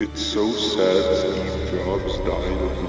It's so sad Steve Jobs died of